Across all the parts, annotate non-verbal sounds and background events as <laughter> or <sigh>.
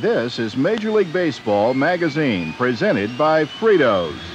This is Major League Baseball magazine presented by Fritos.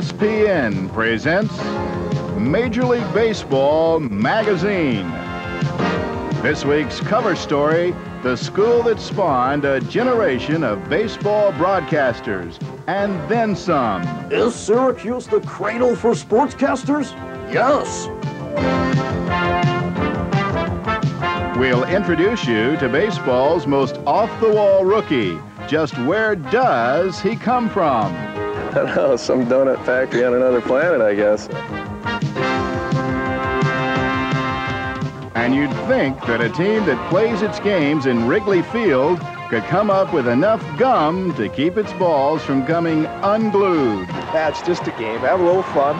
ESPN presents Major League Baseball Magazine. This week's cover story the school that spawned a generation of baseball broadcasters, and then some. Is Syracuse the cradle for sportscasters? Yes. We'll introduce you to baseball's most off the wall rookie. Just where does he come from? <laughs> I don't know, some donut factory on another planet, I guess. And you'd think that a team that plays its games in Wrigley Field could come up with enough gum to keep its balls from coming unglued. That's just a game. Have a little fun.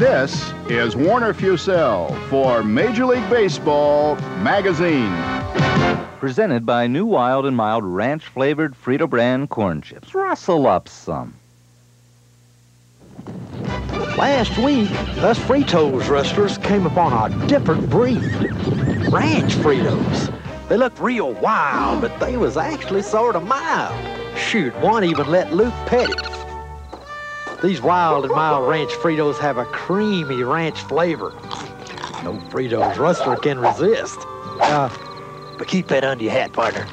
This is Warner Fusselle for Major League Baseball Magazine. Presented by New Wild and Mild ranch flavored Frito brand corn chips. Rustle up some. Last week, us Fritos rustlers came upon a different breed. Ranch Fritos. They looked real wild, but they was actually sort of mild. Shoot, one even let Luke pet it. These wild and mild ranch Fritos have a creamy ranch flavor. No Fritos rustler can resist. Uh, but keep that under your hat, partner.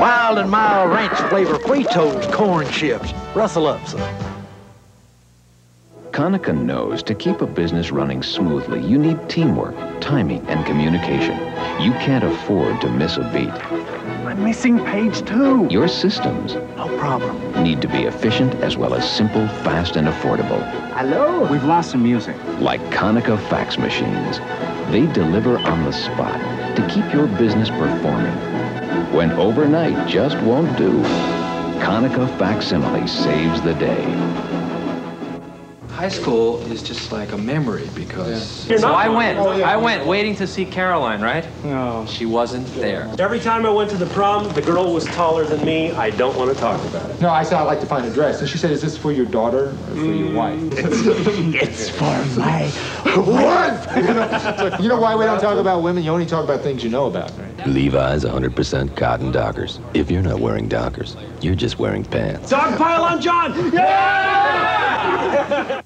Wild and mild ranch flavor Fritos corn chips. Rustle up, son. Konica knows to keep a business running smoothly, you need teamwork, timing, and communication. You can't afford to miss a beat. I'm missing page two. Your systems No problem. need to be efficient as well as simple, fast, and affordable. Hello? We've lost some music. Like Konica fax machines. They deliver on the spot to keep your business performing. When overnight just won't do, Konica facsimile saves the day. High school is just like a memory because. So I went. Oh, I went waiting to see Caroline, right? No. She wasn't there. Every time I went to the prom, the girl was taller than me. I don't want to talk about it. No, I said I'd like to find a dress. And she said, is this for your daughter or for your mm. wife? <laughs> It's for my what? you, know, you know why we don't talk about women? You only talk about things you know about, right? Levi's 100% cotton Dockers. If you're not wearing Dockers, you're just wearing pants. Dog pile on John! Yeah!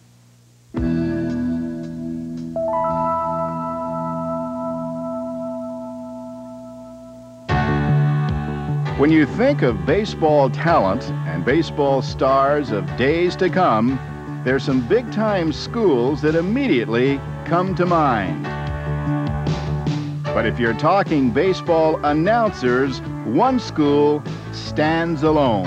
When you think of baseball talent and baseball stars of days to come, there's some big time schools that immediately come to mind. But if you're talking baseball announcers, one school stands alone.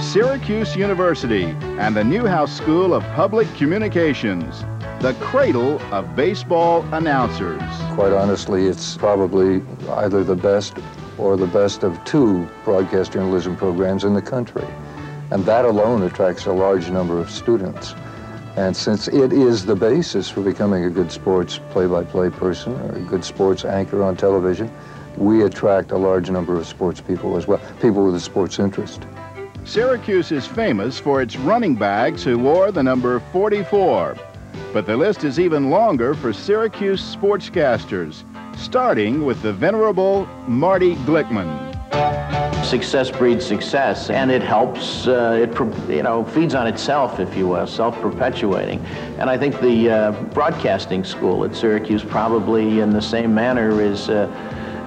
Syracuse University and the Newhouse School of Public Communications, the cradle of baseball announcers. Quite honestly, it's probably either the best or the best of two broadcast journalism programs in the country. And that alone attracts a large number of students. And since it is the basis for becoming a good sports play-by-play person or a good sports anchor on television, we attract a large number of sports people as well, people with a sports interest. Syracuse is famous for its running backs who wore the number 44. But the list is even longer for Syracuse sportscasters, starting with the venerable Marty Glickman. success breeds success, and it helps. Uh, it you know feeds on itself, if you will, self-perpetuating. And I think the uh, broadcasting school at Syracuse probably, in the same manner, is. Uh,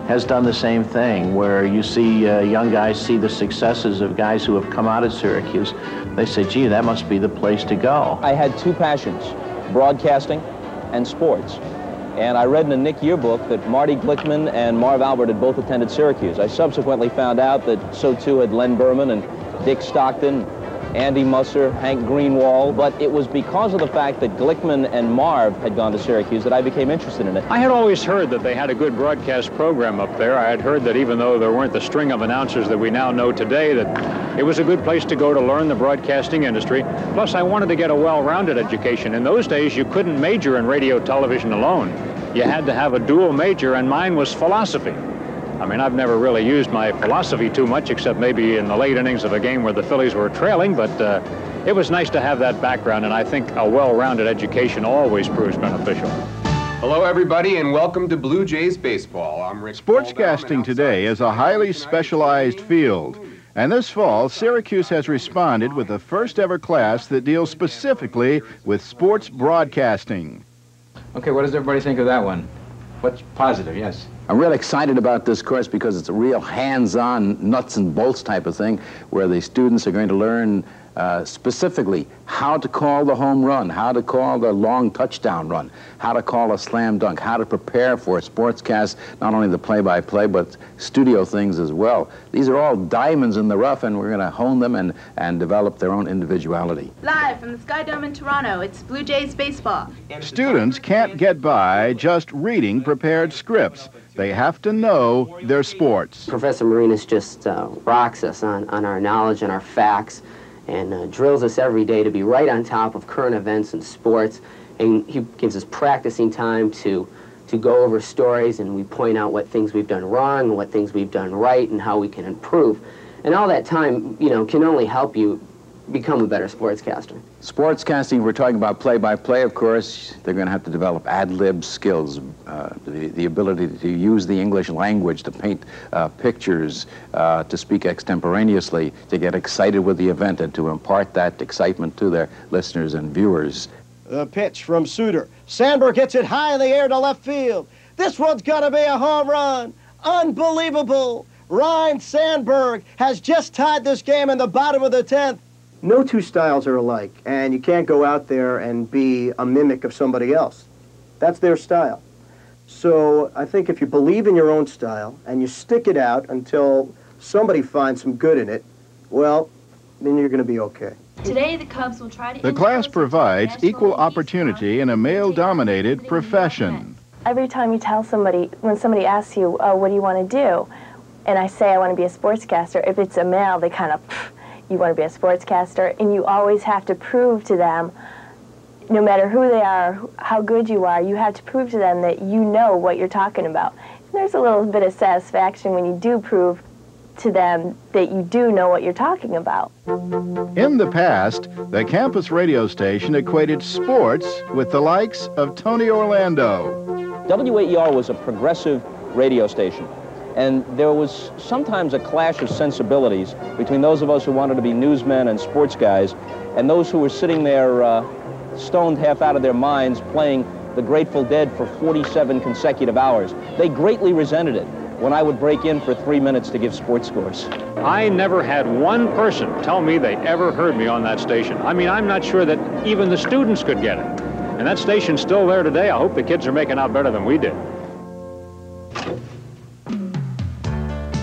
has done the same thing, where you see uh, young guys see the successes of guys who have come out of Syracuse. They say, gee, that must be the place to go. I had two passions, broadcasting and sports. And I read in a Nick yearbook that Marty Glickman and Marv Albert had both attended Syracuse. I subsequently found out that so too had Len Berman and Dick Stockton, Andy Musser, Hank Greenwald, but it was because of the fact that Glickman and Marv had gone to Syracuse that I became interested in it. I had always heard that they had a good broadcast program up there. I had heard that even though there weren't the string of announcers that we now know today, that it was a good place to go to learn the broadcasting industry. Plus, I wanted to get a well-rounded education. In those days, you couldn't major in radio television alone. You had to have a dual major, and mine was philosophy. I mean, I've never really used my philosophy too much, except maybe in the late innings of a game where the Phillies were trailing, but uh, it was nice to have that background, and I think a well-rounded education always proves beneficial. Hello, everybody, and welcome to Blue Jays Baseball. I'm Rick. Sportscasting today is a highly specialized field. And this fall, Syracuse has responded with the first ever class that deals specifically with sports broadcasting. Okay, what does everybody think of that one? What's positive? Yes. I'm real excited about this course because it's a real hands-on, nuts and bolts type of thing where the students are going to learn uh, specifically how to call the home run, how to call the long touchdown run, how to call a slam dunk, how to prepare for a sportscast, not only the play-by-play, but studio things as well. These are all diamonds in the rough, and we're going to hone them and, and develop their own individuality. Live from the Sky Dome in Toronto, it's Blue Jays Baseball. Students can't get by just reading prepared scripts. They have to know their sports. Professor Marinas just uh, rocks us on, on our knowledge and our facts and uh, drills us every day to be right on top of current events and sports. And he gives us practicing time to, to go over stories and we point out what things we've done wrong and what things we've done right and how we can improve. And all that time, you know, can only help you become a better sportscaster. Sportscasting, we're talking about play-by-play, -play, of course. They're going to have to develop ad-lib skills, uh, the, the ability to use the English language, to paint uh, pictures, uh, to speak extemporaneously, to get excited with the event, and to impart that excitement to their listeners and viewers. The pitch from Suter. Sandberg hits it high in the air to left field. This one's going to be a home run. Unbelievable. Ryne Sandberg has just tied this game in the bottom of the 10th no two styles are alike, and you can't go out there and be a mimic of somebody else. That's their style. So I think if you believe in your own style and you stick it out until somebody finds some good in it, well, then you're going to be okay. Today, the Cubs will try to. The class provides equal opportunity in a male dominated profession. Every time you tell somebody, when somebody asks you, oh, what do you want to do? And I say, I want to be a sportscaster, if it's a male, they kind of you want to be a sportscaster, and you always have to prove to them, no matter who they are, how good you are, you have to prove to them that you know what you're talking about. And there's a little bit of satisfaction when you do prove to them that you do know what you're talking about. In the past, the campus radio station equated sports with the likes of Tony Orlando. WAER was a progressive radio station. And there was sometimes a clash of sensibilities between those of us who wanted to be newsmen and sports guys and those who were sitting there uh, stoned half out of their minds playing the Grateful Dead for 47 consecutive hours. They greatly resented it when I would break in for three minutes to give sports scores. I never had one person tell me they ever heard me on that station. I mean, I'm not sure that even the students could get it. And that station's still there today. I hope the kids are making out better than we did.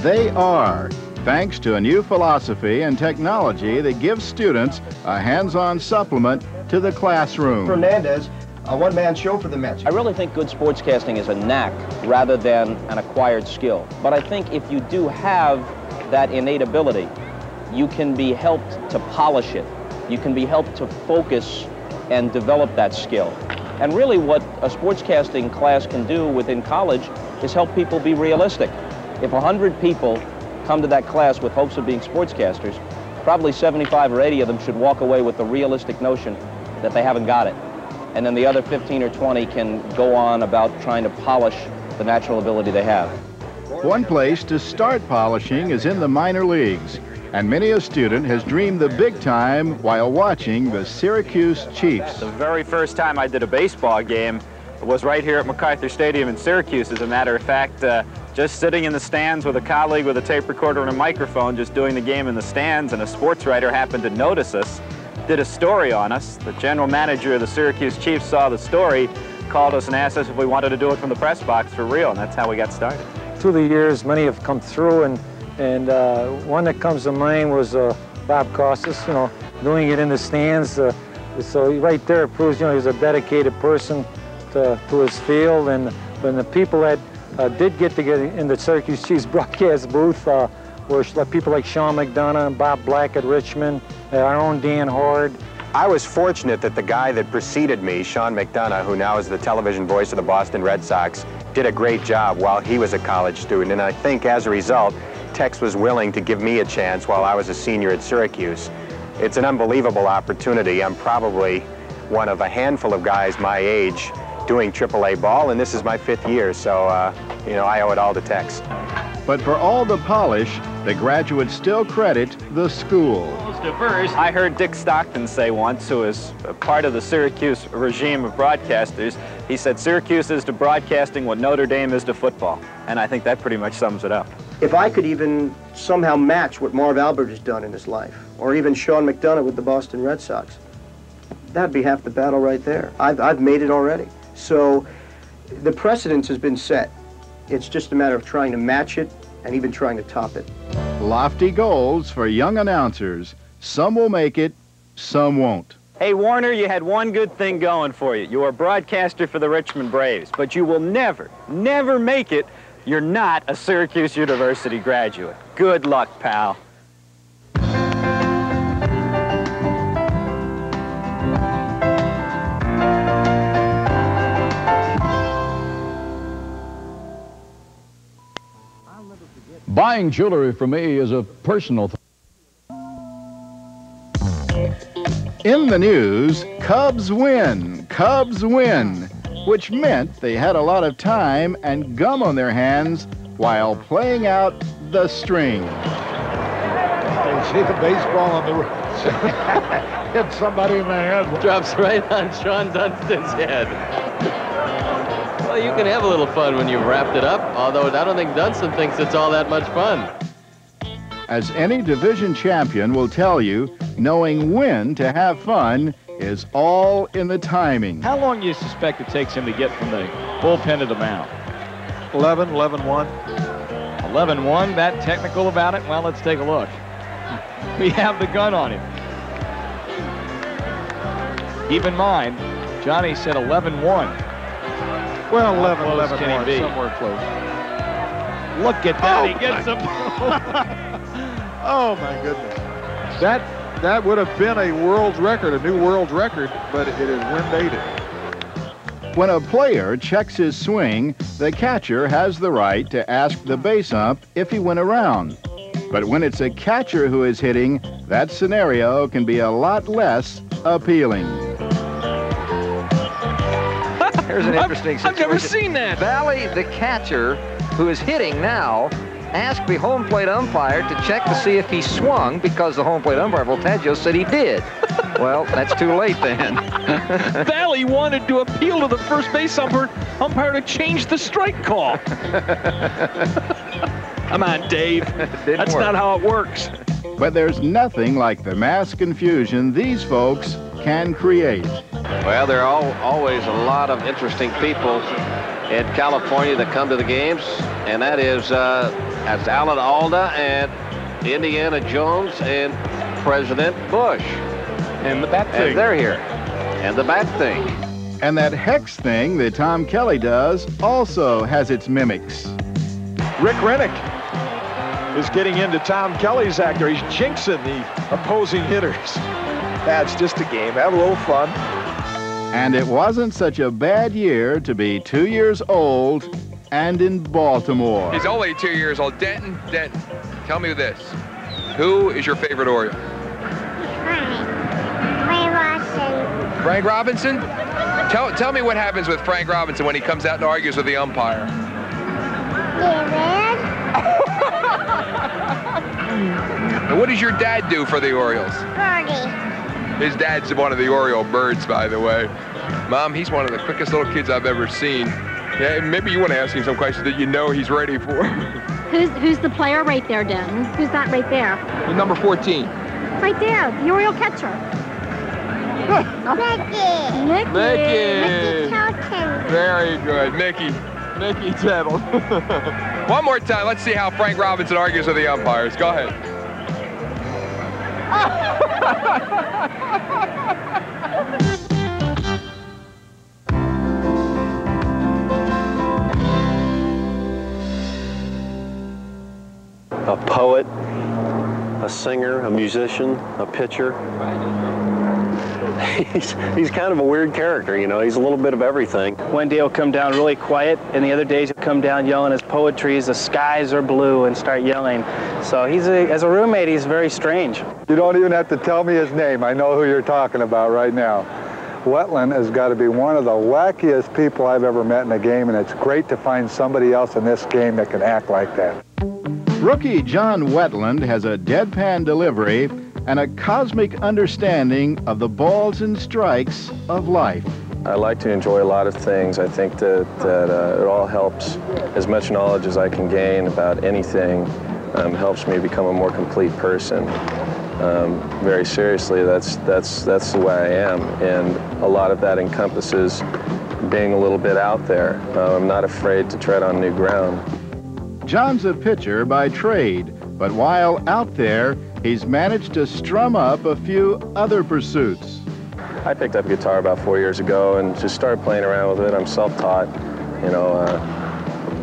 They are, thanks to a new philosophy and technology that gives students a hands-on supplement to the classroom. Fernandez, a one-man show for the Mets. I really think good sportscasting is a knack rather than an acquired skill. But I think if you do have that innate ability, you can be helped to polish it. You can be helped to focus and develop that skill. And really what a sportscasting class can do within college is help people be realistic. If 100 people come to that class with hopes of being sportscasters, probably 75 or 80 of them should walk away with the realistic notion that they haven't got it. And then the other 15 or 20 can go on about trying to polish the natural ability they have. One place to start polishing is in the minor leagues, and many a student has dreamed the big time while watching the Syracuse Chiefs. The very first time I did a baseball game was right here at MacArthur Stadium in Syracuse. As a matter of fact, uh, just sitting in the stands with a colleague with a tape recorder and a microphone, just doing the game in the stands, and a sports writer happened to notice us, did a story on us. The general manager of the Syracuse Chiefs saw the story, called us and asked us if we wanted to do it from the press box for real, and that's how we got started. Through the years, many have come through, and, and uh, one that comes to mind was uh, Bob Costas, you know, doing it in the stands. Uh, so right there proves, you know, he's a dedicated person to, to his field, and when the people that uh, did get to get in the Syracuse Chiefs broadcast booth uh, were people like Sean McDonough and Bob Black at Richmond, uh, our own Dan Hoard, I was fortunate that the guy that preceded me, Sean McDonough, who now is the television voice of the Boston Red Sox, did a great job while he was a college student. And I think as a result, Tex was willing to give me a chance while I was a senior at Syracuse. It's an unbelievable opportunity. I'm probably one of a handful of guys my age doing AAA ball, and this is my fifth year, so, uh, you know, I owe it all to Tex. But for all the polish, the graduates still credit the school. Diverse. I heard Dick Stockton say once, who is a part of the Syracuse regime of broadcasters, he said Syracuse is to broadcasting what Notre Dame is to football. And I think that pretty much sums it up. If I could even somehow match what Marv Albert has done in his life, or even Sean McDonough with the Boston Red Sox, that'd be half the battle right there. I've, I've made it already. So the precedence has been set. It's just a matter of trying to match it and even trying to top it. Lofty goals for young announcers. Some will make it, some won't. Hey, Warner, you had one good thing going for you. You are a broadcaster for the Richmond Braves, but you will never, never make it. You're not a Syracuse University graduate. Good luck, pal. Buying jewelry for me is a personal thing. In the news, Cubs win, Cubs win, which meant they had a lot of time and gum on their hands while playing out the string. They see the baseball on the <laughs> hit somebody in the head. Drops right on Shawon Dunston's head. Well, you can have a little fun when you've wrapped it up, although I don't think Dunston thinks it's all that much fun. As any division champion will tell you, knowing when to have fun is all in the timing. How long do you suspect it takes him to get from the bullpen to the mound? 11, 11 1. 11 1, that technical about it? Well, let's take a look. <laughs> We have the gun on him. Keep in mind, Johnny said 11 1. Well, 11, 11 1, somewhere close. Look at that, oh he gets him. <laughs> oh, my goodness. That that would have been a world record, a new world record, but it is wind aided. When a player checks his swing, the catcher has the right to ask the base ump if he went around. But when it's a catcher who is hitting, that scenario can be a lot less appealing. Here's an interesting I've, I've never seen that. Valle, the catcher, who is hitting now, asked the home plate umpire to check to see if he swung because the home plate umpire, Voltaggio, said he did. <laughs> well, that's too late then. <laughs> Valle wanted to appeal to the first base umpire, umpire to change the strike call. <laughs> Come on, Dave. That's work. not how it works. But there's nothing like the mass confusion these folks can create. Well, there are all, always a lot of interesting people in California that come to the games, and that is uh, that's Alan Alda and Indiana Jones and President Bush. And the bat And thing. they're here. And the bat thing. And that hex thing that Tom Kelly does also has its mimics. Rick Renick is getting into Tom Kelly's actor. He's jinxing the opposing hitters. That's just a game. Have a little fun. And it wasn't such a bad year to be two years old and in Baltimore. He's only two years old. Denton, Denton, tell me this. Who is your favorite Oriole? Ray Watson. Frank Robinson? Tell, tell me what happens with Frank Robinson when he comes out and argues with the umpire. David. <laughs> And what does your dad do for the Orioles? Birdie. His dad's one of the Oriole birds, by the way. Mom, he's one of the quickest little kids I've ever seen. Yeah, maybe you want to ask him some questions that you know he's ready for. <laughs> Who's, who's the player right there, Denton? Who's that right there? Number 14. Right there, the Oriole catcher. <laughs> Mickey. Mickey. Mickey. Tilton. Very good. Mickey. Mickey Tettle. <laughs> One more time. Let's see how Frank Robinson argues with the umpires. Go ahead. A poet, a singer, a musician, a pitcher. He's, he's kind of a weird character, you know. He's a little bit of everything. One day he'll come down really quiet, and the other days he'll come down yelling his poetry, the skies are blue, and start yelling. So he's a, as a roommate, he's very strange. You don't even have to tell me his name. I know who you're talking about right now. Wetteland has got to be one of the wackiest people I've ever met in a game, and it's great to find somebody else in this game that can act like that. Rookie John Wetteland has a deadpan delivery and a cosmic understanding of the balls and strikes of life. I like to enjoy a lot of things. I think that, that uh, it all helps. As much knowledge as I can gain about anything um, helps me become a more complete person. Um, very seriously, that's, that's, that's the way I am. And a lot of that encompasses being a little bit out there. Uh, I'm not afraid to tread on new ground. John's a pitcher by trade, but while out there, he's managed to strum up a few other pursuits. I picked up guitar about four years ago and just started playing around with it. I'm self-taught, you know, uh,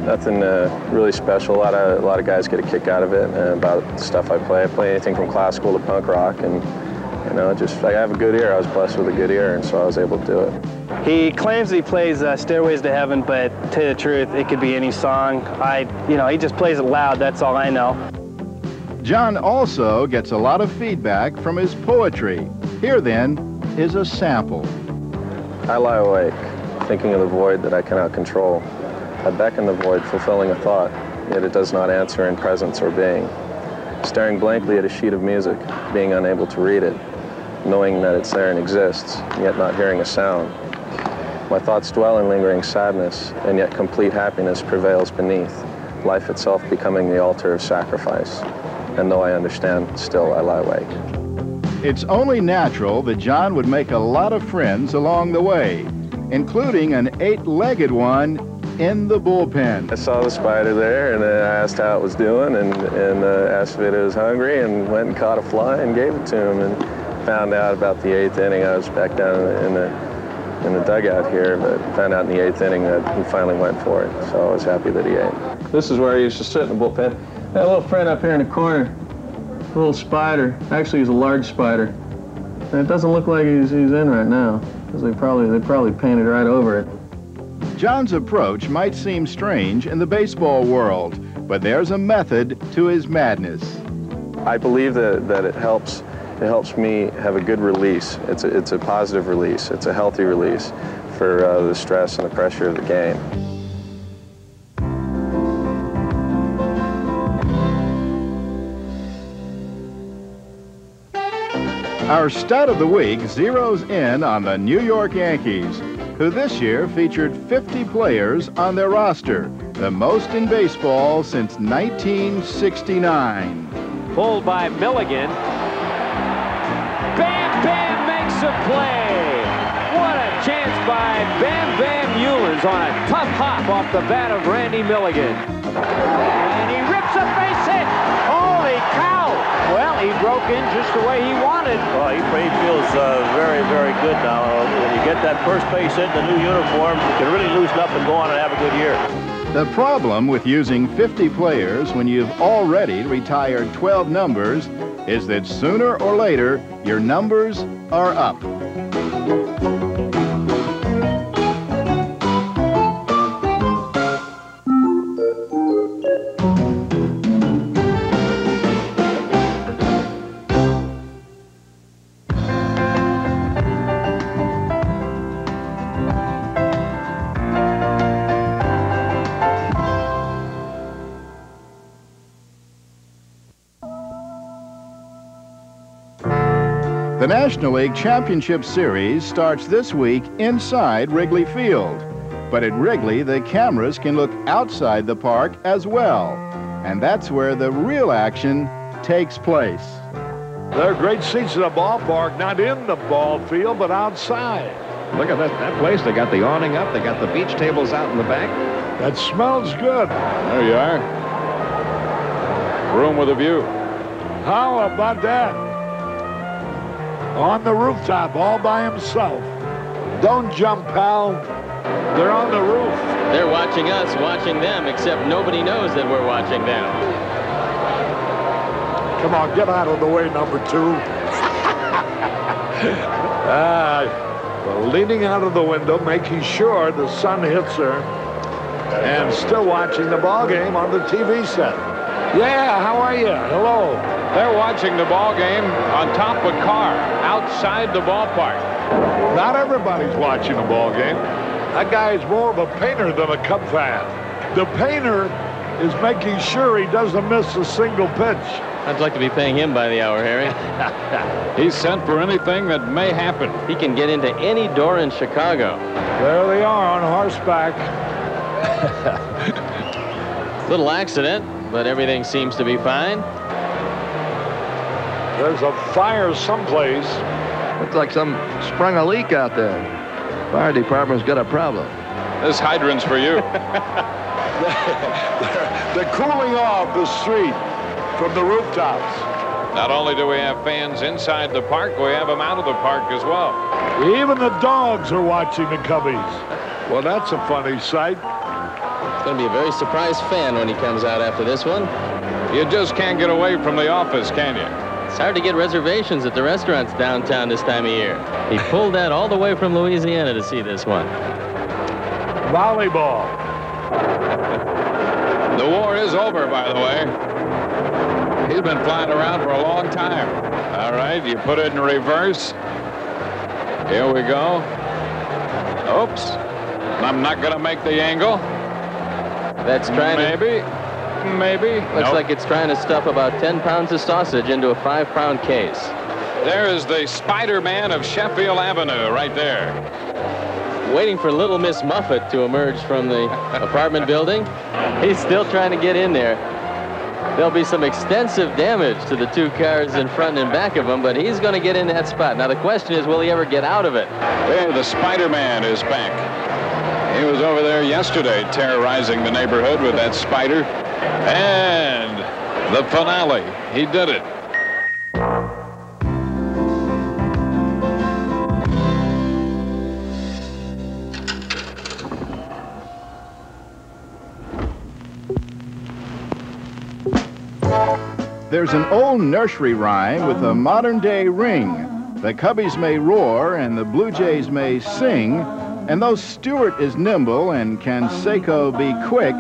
nothing uh, really special. A lot of a lot of guys get a kick out of it uh, about the stuff I play. I play anything from classical to punk rock, and you know, just I have a good ear. I was blessed with a good ear, and so I was able to do it. He claims he plays uh, Stairways to Heaven, but to tell you the truth, it could be any song. I, you know, he just plays it loud. That's all I know. John also gets a lot of feedback from his poetry. Here, then, is a sample. I lie awake, thinking of the void that I cannot control. I beckon the void, fulfilling a thought, yet it does not answer in presence or being. Staring blankly at a sheet of music, being unable to read it, knowing that it's there and exists, yet not hearing a sound. My thoughts dwell in lingering sadness, and yet complete happiness prevails beneath, life itself becoming the altar of sacrifice. And though I understand, still I lie awake. It's only natural that John would make a lot of friends along the way, including an eight-legged one in the bullpen. I saw the spider there, and I asked how it was doing, and, and uh, asked if it was hungry, and went and caught a fly and gave it to him, and found out about the eighth inning. I was back down in the in the dugout here, but found out in the eighth inning that he finally went for it. So I was happy that he ate. This is where I used to sit in the bullpen. That little friend up here in the corner, a little spider. Actually, he's a large spider. And it doesn't look like he's, he's in right now, because they probably they probably painted right over it. John's approach might seem strange in the baseball world, but there's a method to his madness. I believe that, that it helps it helps me have a good release. It's a, it's a positive release. It's a healthy release for uh, the stress and the pressure of the game. Our stud of the week zeroes in on the New York Yankees, who this year featured 50 players on their roster, the most in baseball since 1969. Pulled by Milligan. Bam Bam makes a play. What a chance by Bam Bam Meulens on a tough hop off the bat of Randy Milligan. And he he broke in just the way he wanted. Well, he, he feels uh, very, very good now. When you get that first base hit in the new uniform, you can really loosen up and go on and have a good year. The problem with using 50 players when you've already retired 12 numbers is that sooner or later, your numbers are up. National League Championship Series starts this week inside Wrigley Field. But at Wrigley, the cameras can look outside the park as well. And that's where the real action takes place. There are great seats in the ballpark, not in the ball field, but outside. Look at that, that place. They got the awning up. They got the beach tables out in the back. That smells good. There you are. Room with a view. How about that? On the rooftop, all by himself. Don't jump, pal. They're on the roof. They're watching us, watching them, except nobody knows that we're watching them. Come on, get out of the way, number two. <laughs> ah, well, leaning out of the window, making sure the sun hits her, and still watching the ball game on the TV set. Yeah, how are you? Hello. They're watching the ball game on top of a car outside the ballpark. Not everybody's watching a ball game. That guy is more of a painter than a Cub fan. The painter is making sure he doesn't miss a single pitch. I'd like to be paying him by the hour, Harry. <laughs> He's sent for anything that may happen. He can get into any door in Chicago. There they are on horseback. <laughs> Little accident, but everything seems to be fine. There's a fire someplace. Looks like some sprung a leak out there. Fire department's got a problem. This hydrant's for you. <laughs> <laughs> They're cooling off the street from the rooftops. Not only do we have fans inside the park, we have them out of the park as well. Even the dogs are watching the Cubbies. Well, that's a funny sight. It's going to be a very surprised fan when he comes out after this one. You just can't get away from the office, can you? It's hard to get reservations at the restaurants downtown this time of year. He pulled that all the way from Louisiana to see this one. Volleyball. The war is over, by the way. He's been flying around for a long time. All right, you put it in reverse. Here we go. Oops. I'm not going to make the angle. That's trying Maybe. Maybe. Looks Nope. like it's trying to stuff about 10 pounds of sausage into a five-pound case. There is the Spider-Man of Sheffield Avenue right there. Waiting for Little Miss Muffet to emerge from the <laughs> apartment building. He's still trying to get in there. There'll be some extensive damage to the two cars in front and back of him, but he's going to get in that spot. Now, the question is, will he ever get out of it? There, the Spider-Man is back. He was over there yesterday terrorizing the neighborhood with that spider. And the finale, he did it. There's an old nursery rhyme with a modern day ring. The Cubbies may roar and the Blue Jays may sing, and though Stewart is nimble and Canseco be quick,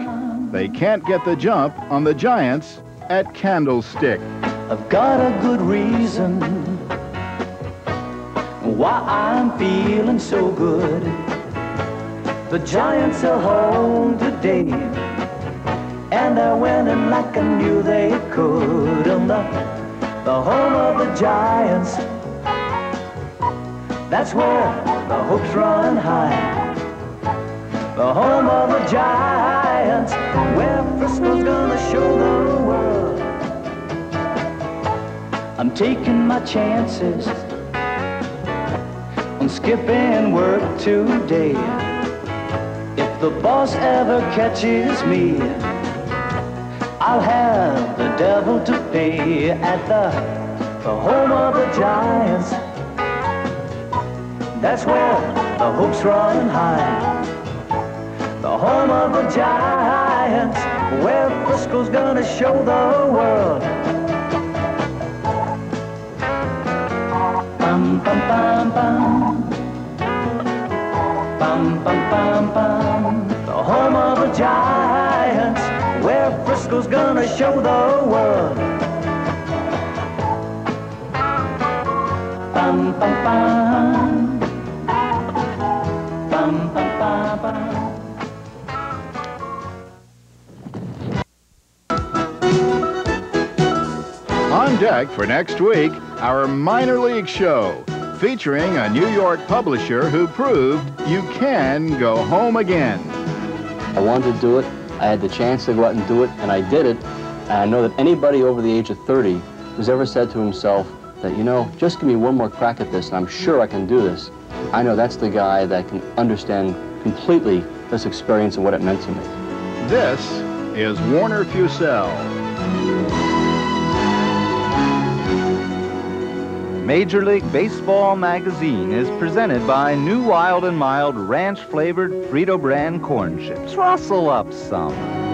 they can't get the jump on the Giants at Candlestick. I've got a good reason why I'm feeling so good. The Giants are home today, and they're winning like I knew they could. On the, the home of the Giants, that's where the hopes run high. The home of the Giants, where Frisco's gonna show the world. I'm taking my chances on skipping work today. If the boss ever catches me, I'll have the devil to pay at the, the home of the Giants. That's where the hopes run high. The home of the Giants, where Frisco's gonna show the world. Bum bum bum bum. Bum bum bum bum. The home of the Giants, where Frisco's gonna show the world. Bum bum. Bum On deck for next week, our minor league show, featuring a New York publisher who proved you can go home again. I wanted to do it. I had the chance to go out and do it, and I did it. And I know that anybody over the age of 30 who's ever said to himself that, you know, just give me one more crack at this, and I'm sure I can do this, I know that's the guy that can understand completely this experience and what it meant to me. This is Warner Fusselle. Major League Baseball magazine is presented by new Wild and Mild ranch-flavored Frito brand corn chips. Rustle up some.